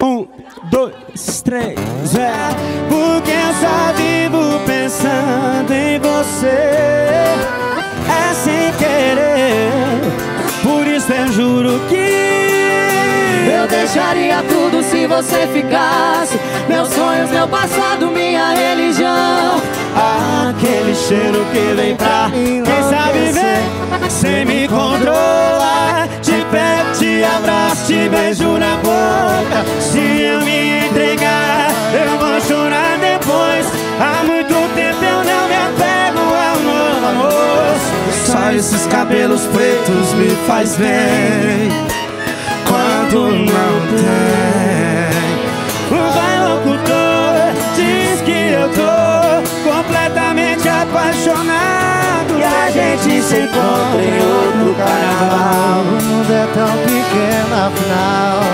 Um, dois, três, é. Porque eu só vivo pensando em você. É sem querer. Por isso eu juro que eu deixaria tudo se você ficasse. Meus sonhos, meu passado, minha religião. Aquele cheiro que vem pra quem sabe ver sem me controlar. Te pego, te abraço, te beijo na boca. Se eu me entregar, eu vou chorar depois. Há muito tempo eu não me apego ao novo amor. Só esses cabelos pretos me faz bem. Quando não tem. Vai locutor, diz que eu tô completamente apaixonado. E a gente se encontra em outro carnaval. O mundo é tão pequeno afinal